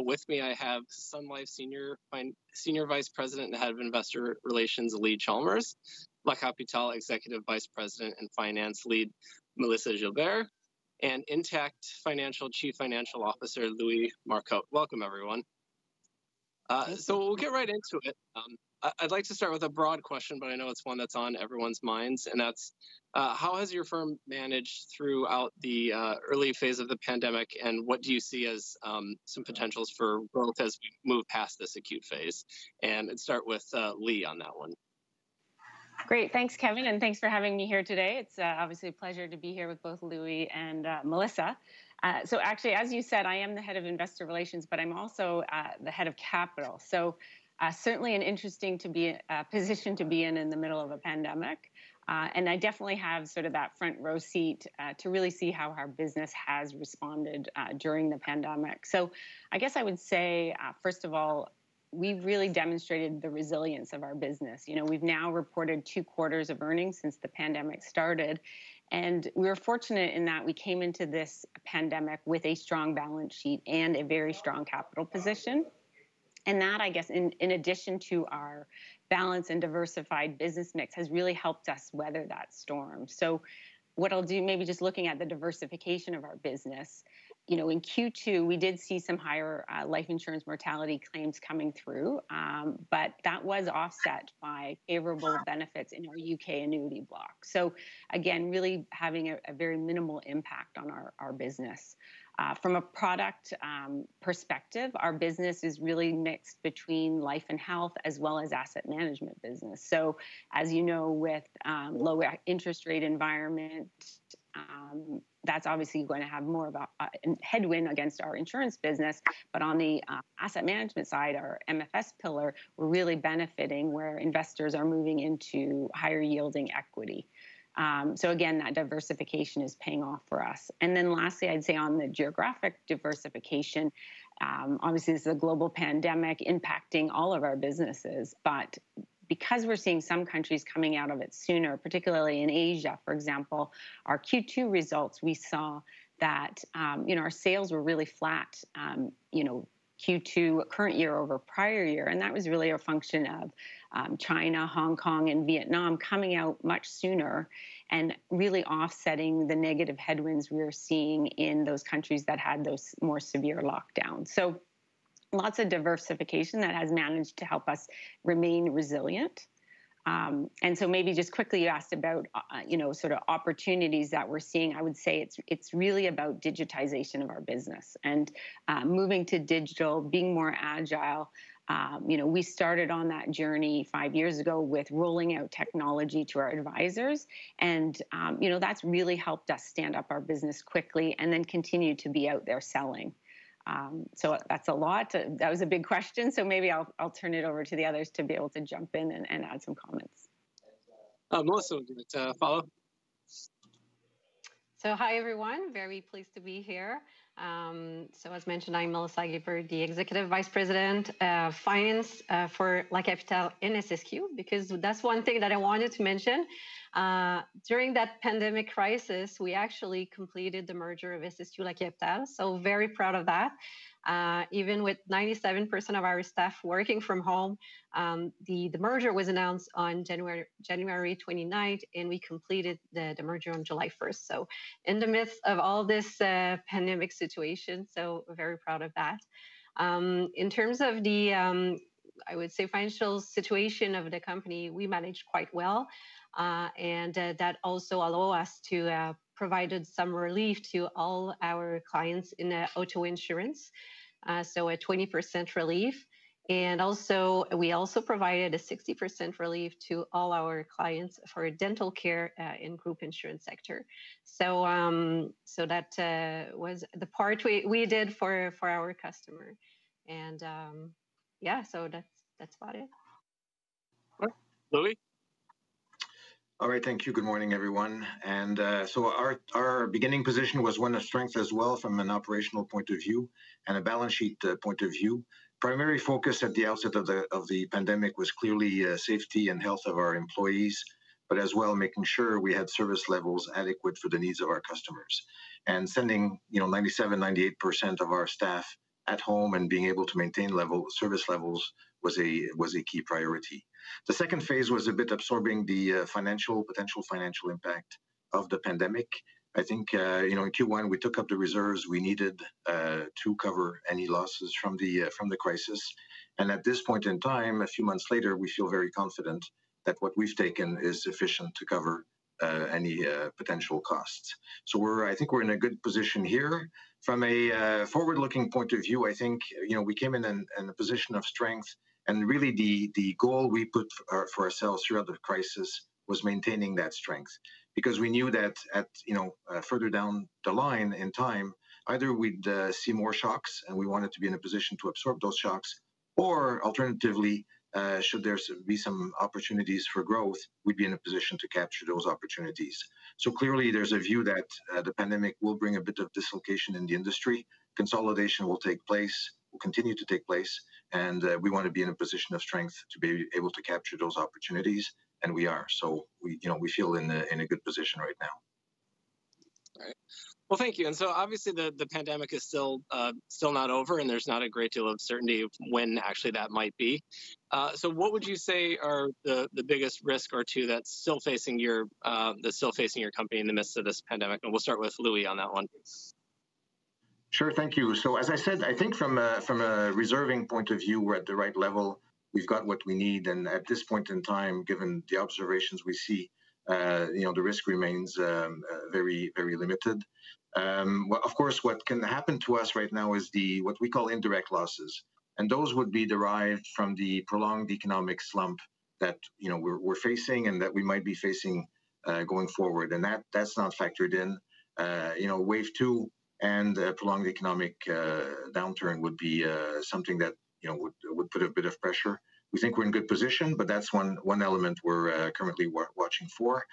with me, I have Sun Life Senior Senior Vice President and Head of Investor Relations, Leigh Chalmers, La Capitale Executive Vice President and Finance Lead, Melissa Gilbert, and Intact Financial Chief Financial Officer, Louis Marcotte. Welcome, everyone. Uh, so we'll get right into it. Um, I'd like to start with a broad question, but I know it's one that's on everyone's minds, and that's uh, how has your firm managed throughout the uh, early phase of the pandemic, and what do you see as um, some potentials for growth as we move past this acute phase? And I'd start with uh, Leigh on that one. Great, thanks, Kevin, and thanks for having me here today. It's uh, obviously a pleasure to be here with both Louis and uh, Melissa. Uh, so actually, as you said, I am the head of investor relations, but I'm also the head of capital. So uh, certainly an interesting to be uh, position to be in in the middle of a pandemic. Uh, and I definitely have sort of that front row seat uh, to really see how our business has responded uh, during the pandemic. So I guess I would say, uh, first of all, we've really demonstrated the resilience of our business. You know, we've now reported two quarters of earnings since the pandemic started. And we were fortunate in that we came into this pandemic with a strong balance sheet and a very strong capital position. And that, I guess, in, in addition to our balanced and diversified business mix, has really helped us weather that storm. So, what I'll do, maybe just looking at the diversification of our business, you know, in Q2, we did see some higher uh, life insurance mortality claims coming through, um, but that was offset by favorable benefits in our UK annuity block. So, again, really having a, a very minimal impact on our, our business. Uh, from a product um, perspective, our business is really mixed between life and health as well as asset management business. So, as you know, with um, low interest rate environment, um, that's obviously going to have more of a, a, headwind against our insurance business. But on the uh, asset management side, our MFS pillar, we're really benefiting where investors are moving into higher yielding equity. Um, so again, that diversification is paying off for us. And then lastly, I'd say on the geographic diversification, um, obviously this is a global pandemic impacting all of our businesses, but because we're seeing some countries coming out of it sooner, particularly in Asia, for example, our Q2 results, we saw that um, you know our sales were really flat. Um, you know, Q2 current year over prior year, and that was really a function of um, China, Hong Kong, and Vietnam coming out much sooner and really offsetting the negative headwinds we are seeing in those countries that had those more severe lockdowns. So lots of diversification that has managed to help us remain resilient. Um, and so maybe just quickly you asked about uh, you know sort of opportunities that we're seeing i would say it's it's really about digitization of our business and uh, moving to digital being more agile um, you know, we started on that journey five years ago with rolling out technology to our advisors. And, um, you know, that's really helped us stand up our business quickly and then continue to be out there selling. Um, so that's a lot. That was a big question. So maybe I'll, I'll turn it over to the others to be able to jump in and, and add some comments. Uh, Melissa, would you like to follow? So hi, everyone. Very pleased to be here. Um, so as mentioned, I'm Melissa Gilbert, the Executive Vice President of Finance uh, for La Capitale in SSQ, because that's one thing that I wanted to mention. Uh, during that pandemic crisis, we actually completed the merger of SSQ La Capitale, so very proud of that. Uh, even with 97% of our staff working from home, um, the, the merger was announced on January, January 29th, and we completed the, the merger on July 1st. So in the midst of all this uh, pandemic situation, so very proud of that. Um, in terms of the, um, I would say, financial situation of the company, we managed quite well. Uh, and uh, that also allow us to uh, provided some relief to all our clients in auto insurance. So a 20% relief. And also, we also provided a 60% relief to all our clients for dental care uh, in group insurance sector. So, um, so that uh, was the part we, we did for, for our customer. And um, yeah, so that's, that's about it. Louis? All right, thank you. Good morning, everyone. And uh, so our, beginning position was one of strength as well from an operational point of view and a balance sheet uh, point of view. Primary focus at the outset of the of the pandemic was clearly uh, safety and health of our employees, but as well making sure we had service levels adequate for the needs of our customers. And sending, you know, 97, 98% of our staff at home and being able to maintain level service levels was a was a key priority. The second phase was a bit absorbing the uh, financial potential financial impact of the pandemic. I think uh, you know in Q1 we took up the reserves we needed uh, to cover any losses from the from the crisis, and at this point in time, a few months later, we feel very confident that what we've taken is sufficient to cover any potential costs. So we're I think we're in a good position here. From a forward-looking point of view, I think you know we came in a position of strength and really, the the goal we put for, for ourselves throughout the crisis was maintaining that strength, because we knew that at you know uh, further down the line in time, either we'd uh, see more shocks, and we wanted to be in a position to absorb those shocks, or alternatively, uh, should there be some opportunities for growth, we'd be in a position to capture those opportunities. So clearly, there's a view that uh, the pandemic will bring a bit of dislocation in the industry. Consolidation will take place, will continue to take place, and uh, we want to be in a position of strength to be able to capture those opportunities, and we are. So we, you know, we feel in a, in a good position right now. Right. Well, thank you. And so obviously the, the pandemic is still uh, still not over, and there's not a great deal of certainty when actually that might be. Uh, so what would you say are the, the biggest risk or two that's still facing your uh, that's still facing your company in the midst of this pandemic? And we'll start with Louis on that one. Sure, thank you. So as I said, I think from a, from a reserving point of view, we're at the right level. We've got what we need, and at this point in time, given the observations we see, uh, you know, the risk remains um, uh, very, very limited. Um, well, of course, what can happen to us right now is the what we call indirect losses, and those would be derived from the prolonged economic slump that you know we're, we're facing and that we might be facing uh, going forward, and that that's not factored in. Uh, you know, wave two and a prolonged economic uh, downturn would be uh, something that you know would would put a bit of pressure. We think we're in good position, but that's one one element we're uh, currently watching for.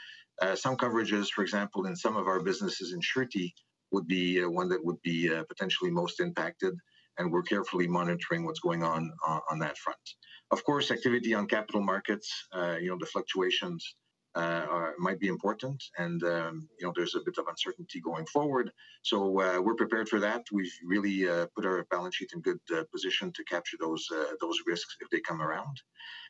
some coverages, for example, in some of our businesses in surety would be one that would be potentially most impacted and we're carefully monitoring what's going on uh, on that front. Of course, activity on capital markets, you know, the fluctuations are, might be important, and um, you know there's a bit of uncertainty going forward. So uh, we're prepared for that. We've really uh, put our balance sheet in good uh, position to capture those uh, those risks if they come around.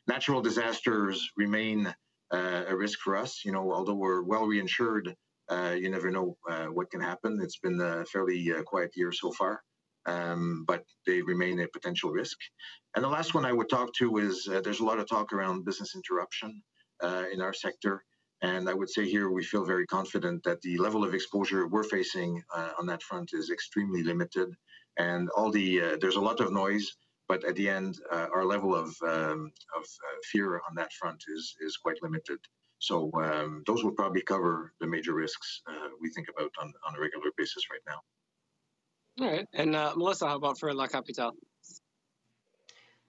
Natural disasters remain uh, a risk for us. You know, although we're well reinsured, you never know what can happen. It's been a fairly quiet year so far. Um, but they remain a potential risk. And the last one I would talk to is there's a lot of talk around business interruption uh, in our sector. And I would say here we feel very confident that the level of exposure we're facing uh, on that front is extremely limited. And all the uh, there's a lot of noise, but at the end, uh, our level of um, of uh, fear on that front is is quite limited. So um, those will probably cover the major risks uh, we think about on, on a regular basis right now. All right. And Melissa, how about for La Capitale?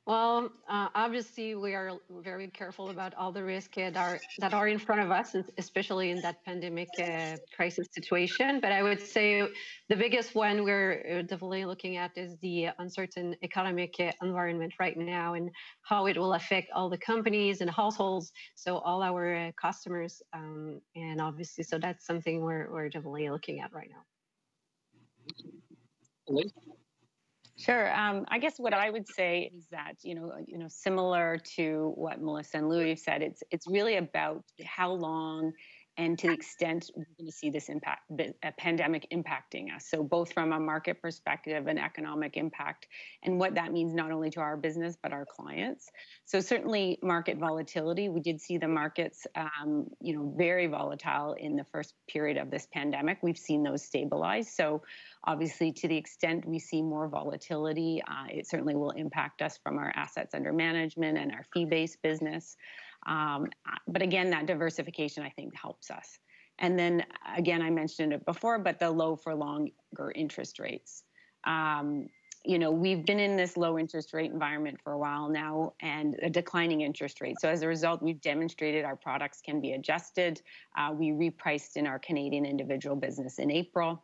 Well, uh, obviously, we are very careful about all the risks that are that are in front of us, especially in that pandemic uh, crisis situation. But I would say the biggest one we're uh, definitely looking at is the uncertain economic uh, environment right now and how it will affect all the companies and households, so all our uh, customers, um, and obviously, so that's something we're we're definitely looking at right now. Sure. Um, I guess what I would say is that you know, you know, similar to what Melissa and Louis said, it's it's really about how long and to the extent we're going to see this impact, a pandemic impacting us. So both from a market perspective and economic impact, and what that means not only to our business but our clients. So certainly market volatility. We did see the markets, um, you know, very volatile in the first period of this pandemic. We've seen those stabilize. So obviously, to the extent we see more volatility, uh, it certainly will impact us from our assets under management and our fee-based business. Um, but again, that diversification I think helps us. And then again, I mentioned it before, but the low for longer interest rates. Um, you know, we've been in this low interest rate environment for a while now and a declining interest rate. So as a result, we've demonstrated our products can be adjusted. Uh, we repriced in our Canadian individual business in April.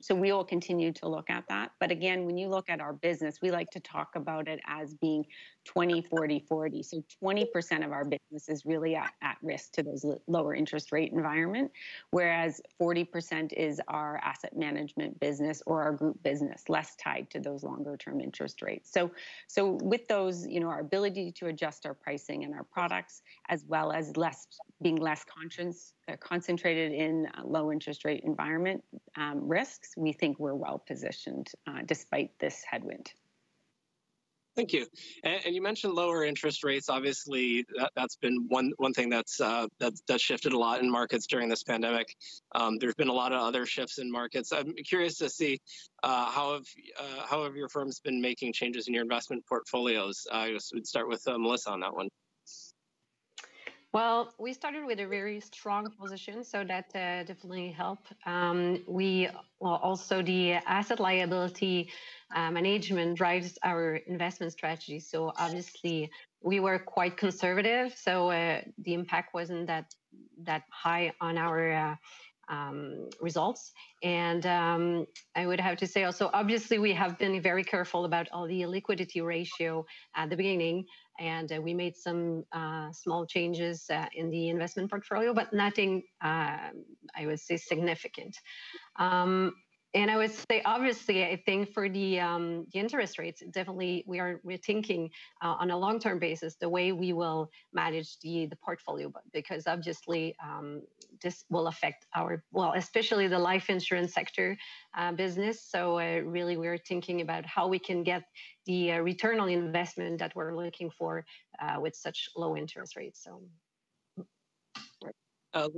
So we will continue to look at that. But again, when you look at our business, we like to talk about it as being 20, 40, 40. So 20% of our business is really at, at risk to those lower interest rate environment, whereas 40% is our asset management business or our group business, less tied to those longer term interest rates. So, so with those, you know, our ability to adjust our pricing and our products, as well as less being less conscious, uh, concentrated in low interest rate environment um, risks, we think we're well positioned uh, despite this headwind. Thank you. And, and, you mentioned lower interest rates. Obviously, that, has been one one thing that's uh, that's, shifted a lot in markets during this pandemic. Um, there's been a lot of other shifts in markets. I'm curious to see uh, how have uh, how have your firms been making changes in your investment portfolios. I guess we'd start with uh, Melissa on that one. Well, we started with a very strong position, so that uh, definitely helped. Um, we well, also the asset liability uh, management drives our investment strategy. So obviously, we were quite conservative, so uh, the impact wasn't that that high on our uh, um, results. And um, I would have to say also, obviously, we have been very careful about all the liquidity ratio at the beginning, and uh, we made some uh, small changes uh, in the investment portfolio, but nothing, I would say, significant. Um, and I would say, obviously, I think for the um, the interest rates, definitely we are we're thinking uh, on a long term basis the way we will manage the the portfolio, because obviously um, this will affect our well, especially the life insurance sector uh, business. So uh, really, we're thinking about how we can get the uh, return on investment that we're looking for uh, with such low interest rates. So. Uh?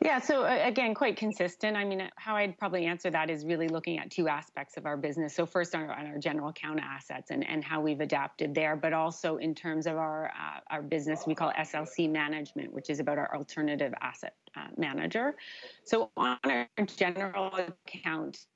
Yeah, so uh, again, quite consistent. I mean, how I'd probably answer that is really looking at two aspects of our business. So first on, on our general account assets and, and how we've adapted there, but also in terms of our uh, our business we call SLC management, which is about our alternative asset uh, manager. So on our general account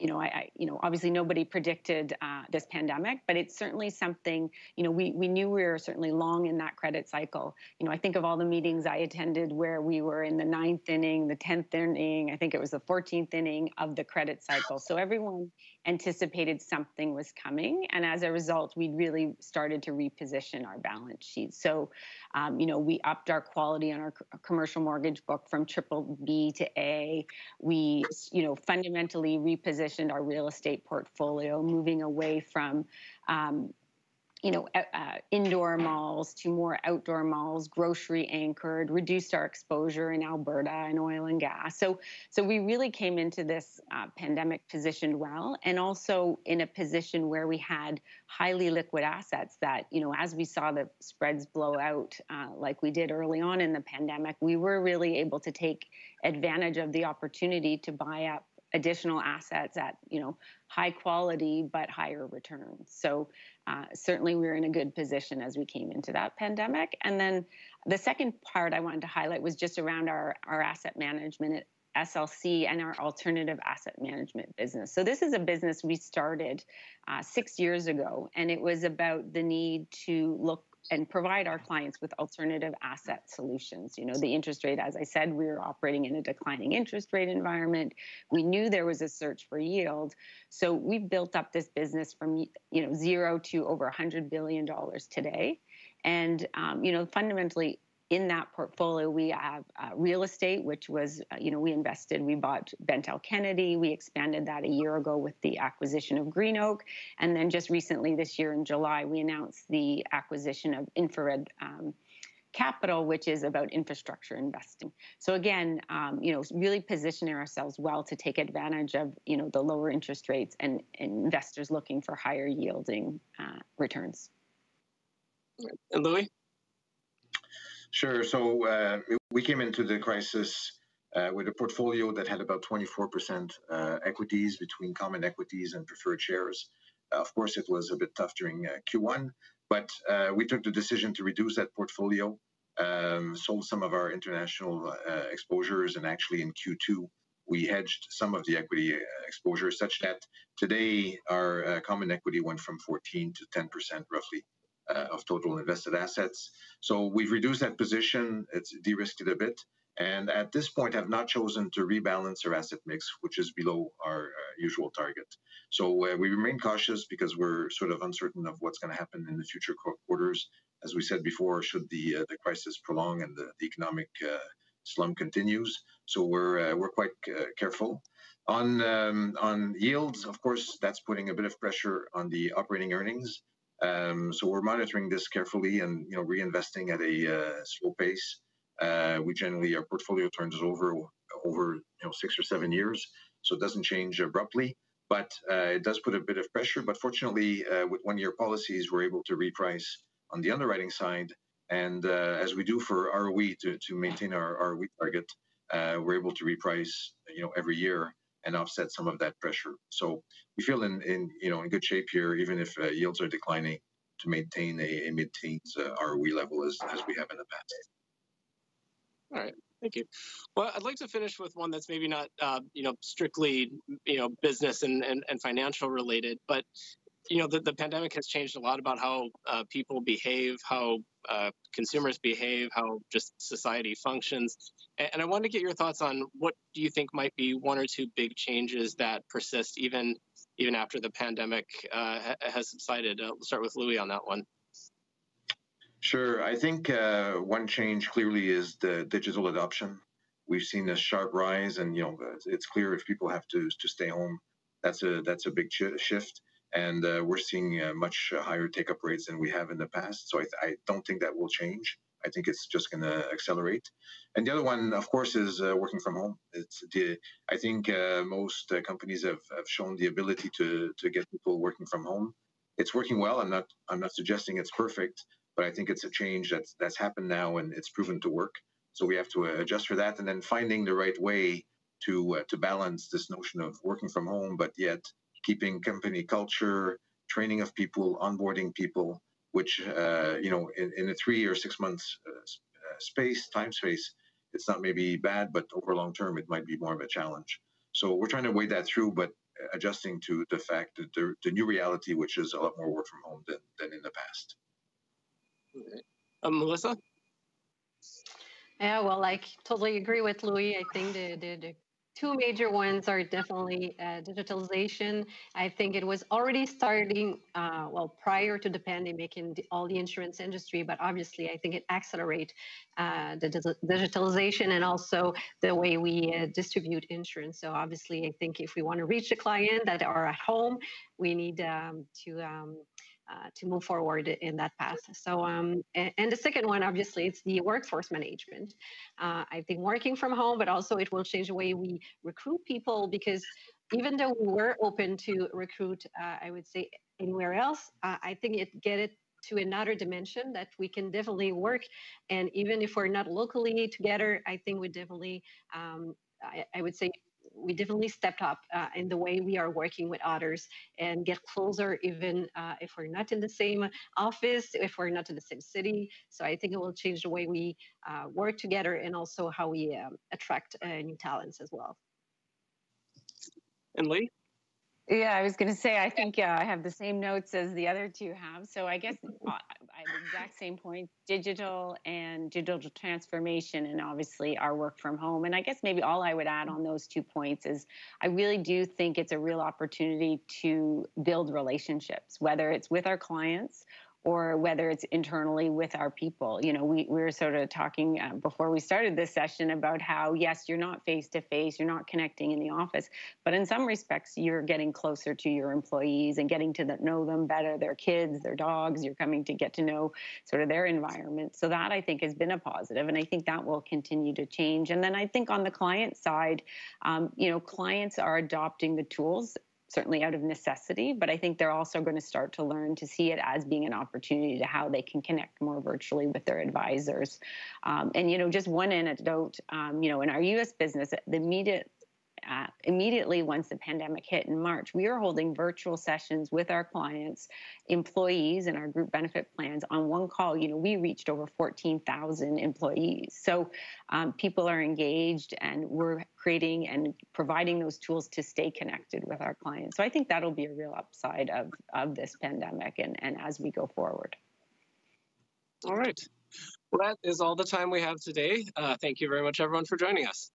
you know, I, I, you know, obviously nobody predicted uh, this pandemic, but it's certainly something, you know, we, we knew we were certainly long in that credit cycle. You know, I think of all the meetings I attended where we were in the ninth inning, the 10th inning, I think it was the 14th inning of the credit cycle. So everyone anticipated something was coming. And as a result, we really started to reposition our balance sheet. So, um, you know, we upped our quality on our commercial mortgage book from triple B to A. We, you know, fundamentally repositioned our real estate portfolio, moving away from um, you know, uh, indoor malls to more outdoor malls, grocery anchored, reduced our exposure in Alberta and oil and gas. So, so we really came into this uh, pandemic positioned well, and also in a position where we had highly liquid assets that, you know, as we saw the spreads blow out, uh, like we did early on in the pandemic, we were really able to take advantage of the opportunity to buy up additional assets at you know high quality but higher returns. So uh, certainly we were in a good position as we came into that pandemic. And then the second part i wanted to highlight was just around our, our asset management at slc and our alternative asset management business. So this is a business we started uh, six years ago and it was about the need to look and provide our clients with alternative asset solutions. You know, the interest rate, as I said, we were operating in a declining interest rate environment. We knew there was a search for yield. So we built up this business from, you know, zero to over $100 billion today. And, um, you know, fundamentally, in that portfolio, we have uh, real estate, which was, uh, you know, we invested, we bought Bentall Kennedy. We expanded that a year ago with the acquisition of GreenOak. And then just recently this year in July, we announced the acquisition of InfraRed um, Capital, which is about infrastructure investing. So again, um, you know, really positioning ourselves well to take advantage of, you know, the lower interest rates and, and investors looking for higher yielding uh, returns. And Louis? Sure. So uh, we came into the crisis uh, with a portfolio that had about 24% uh, equities between common equities and preferred shares. of course, it was a bit tough during uh, Q1, but we took the decision to reduce that portfolio, um, sold some of our international exposures, and actually in Q2, we hedged some of the equity exposure such that today our common equity went from 14 to 10% roughly of total invested assets. So we've reduced that position. It's de-risked it a bit. and at this point have not chosen to rebalance our asset mix, which is below our uh, usual target. So uh, we remain cautious because we're sort of uncertain of what's going to happen in the future quarters. As we said before, should the uh, the crisis prolong and the, the economic uh, slump continues, so we're uh, we're quite uh, careful. On um, on yields, of course, that's putting a bit of pressure on the operating earnings. Um, so we're monitoring this carefully and you know reinvesting at a slow pace. Uh, we generally our portfolio turns over over you know six or seven years, so it doesn't change abruptly. But uh, it does put a bit of pressure. But fortunately, uh, with one-year policies, we're able to reprice on the underwriting side, and uh, as we do for ROE to, to maintain our ROE target, uh, we're able to reprice you know every year and offset some of that pressure. So we feel in, in you know in good shape here, even if uh, yields are declining, to maintain a, a mid-teens ROE level as, as we have in the past. All right. Thank you. Well, I'd like to finish with one that's maybe not, uh, you know, strictly, you know, business and, and, and financial related, but, you know, the, the pandemic has changed a lot about how uh, people behave, how uh, consumers behave, how just society functions. And, I wanted to get your thoughts on what do you think might be one or two big changes that persist even even after the pandemic uh, has subsided. Uh, we'll start with Louis on that one. Sure. I think uh, one change clearly is the digital adoption. We've seen a sharp rise, and you know it's clear if people have to to stay home, that's a that's a big shift, and uh, we're seeing uh, much higher take up rates than we have in the past. So I, I don't think that will change. I think it's just going to accelerate. And the other one, of course, is uh, working from home. It's the, I think uh, most uh, companies have, have shown the ability to to get people working from home. It's working well. I'm not I'm not suggesting it's perfect, but I think it's a change that's that's happened now and it's proven to work. So we have to uh, adjust for that, and then finding the right way to uh, to balance this notion of working from home, but yet keeping company culture, training of people, onboarding people, which uh, you know in, in, a three or six months uh, uh, space time space, it's not maybe bad, but over long term it might be more of a challenge. So we're trying to weigh that through, but adjusting to the fact that the, the new reality, which is a lot more work from home than, than in the past. Um, Melissa? Yeah, well, I totally agree with Louis. I think the, the, the two major ones are definitely uh, digitalization. I think it was already starting, uh, well, prior to the pandemic in the, all the insurance industry, but obviously I think it accelerates uh, the digitalization and also the way we uh, distribute insurance. So obviously, I think if we want to reach the client that are at home, we need um, to um, to move forward in that path. So, um, and, and, the second one, obviously, it's the workforce management. Uh, I think working from home, but also it will change the way we recruit people because even though we were open to recruit, uh, I would say anywhere else, uh, I think it get it to another dimension that we can definitely work. And even if we're not locally together, I think we definitely, um, I, I would say we definitely stepped up uh, in the way we are working with others and get closer even uh, if we're not in the same office if we're not in the same city. So i think it will change the way we uh, work together and also how we um, attract uh, new talents as well. And Leigh yeah, I was going to say, I think uh, I have the same notes as the other two have. So I guess uh, I the exact same point digital and digital transformation, and obviously our work from home. And I guess maybe all I would add on those two points is I really do think it's a real opportunity to build relationships, whether it's with our clients or whether it's internally with our people. You know, we, we were sort of talking uh, before we started this session about how, yes, you're not face to face, you're not connecting in the office, but in some respects, you're getting closer to your employees and getting to know them better, their kids, their dogs, you're coming to get to know sort of their environment. So that I think has been a positive, and I think that will continue to change. And then I think on the client side, um, you know, clients are adopting the tools certainly out of necessity, but I think they're also going to start to learn to see it as being an opportunity to how they can connect more virtually with their advisors. Um, and, you know, just one anecdote, um, you know, in our US business, the immediate immediately once the pandemic hit in March, we are holding virtual sessions with our clients, employees, and our group benefit plans on one call. You know, we reached over 14,000 employees. So um, people are engaged, and we're creating and providing those tools to stay connected with our clients. So I think that'll be a real upside of, of this pandemic and, and as we go forward. All right. Well, that is all the time we have today. Uh, thank you very much, everyone, for joining us.